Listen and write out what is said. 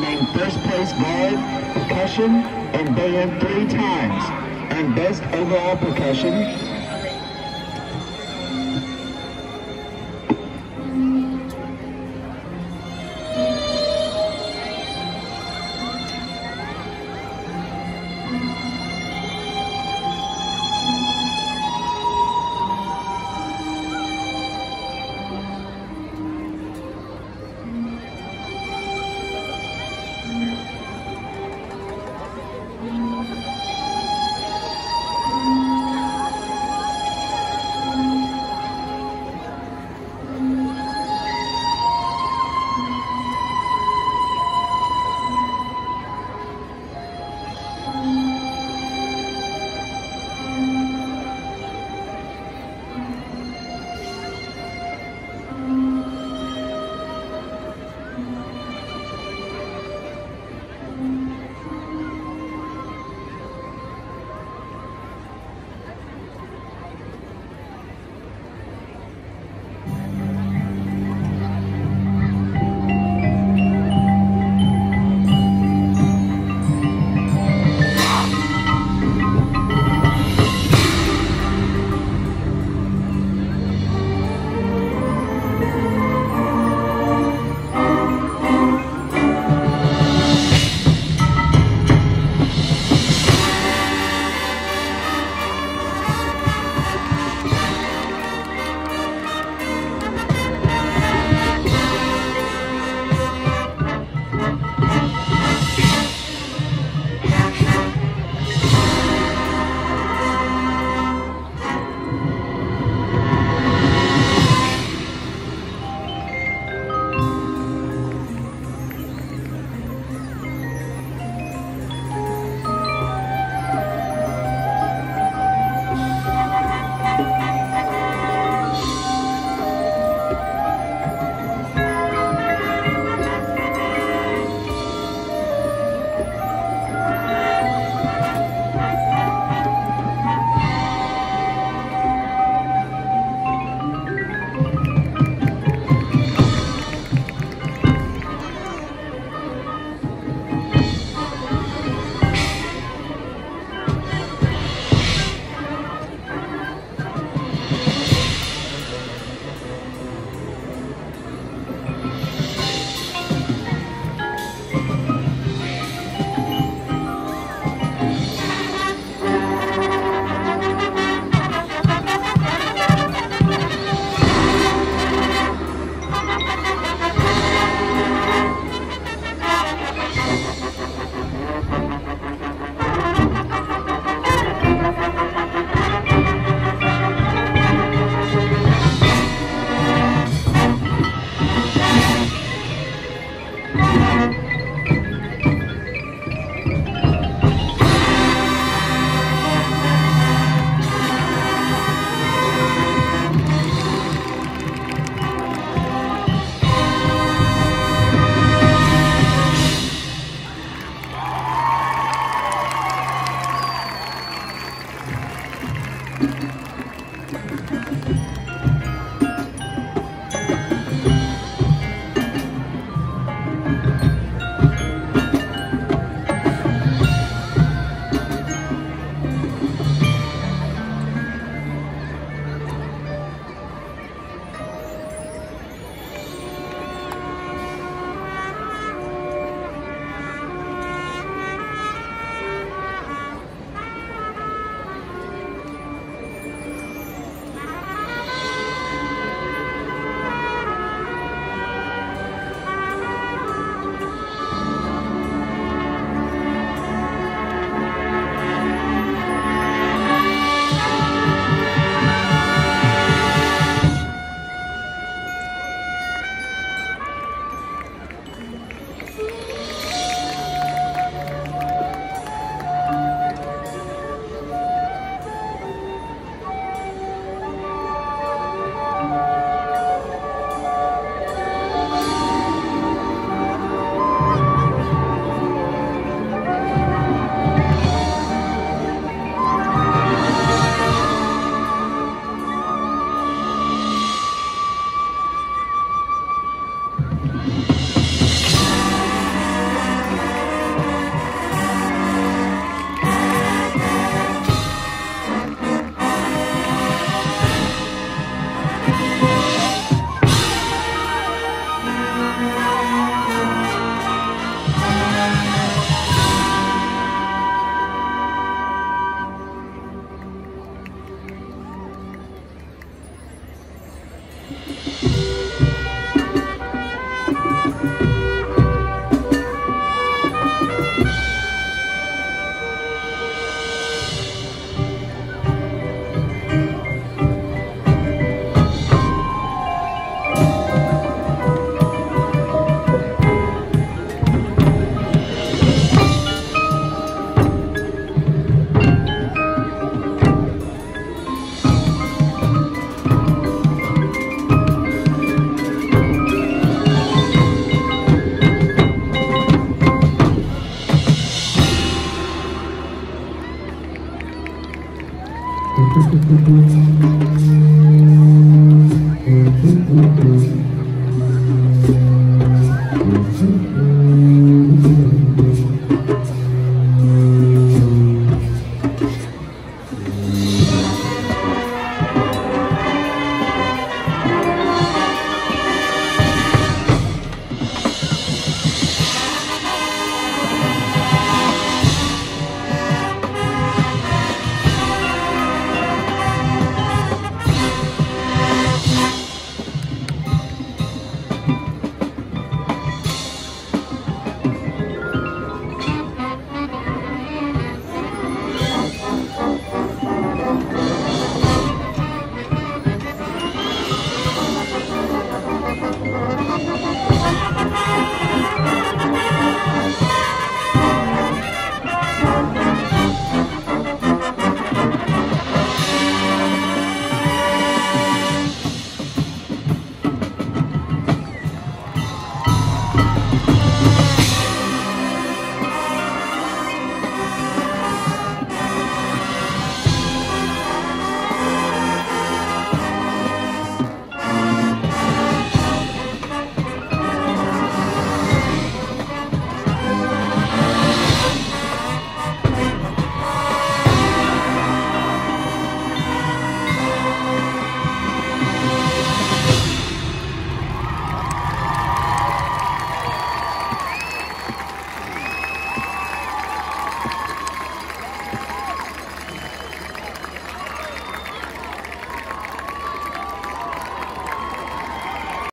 named first place guard, percussion, and band three times, and best overall percussion